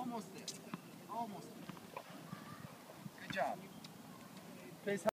Almost there. Almost there. Good job. Please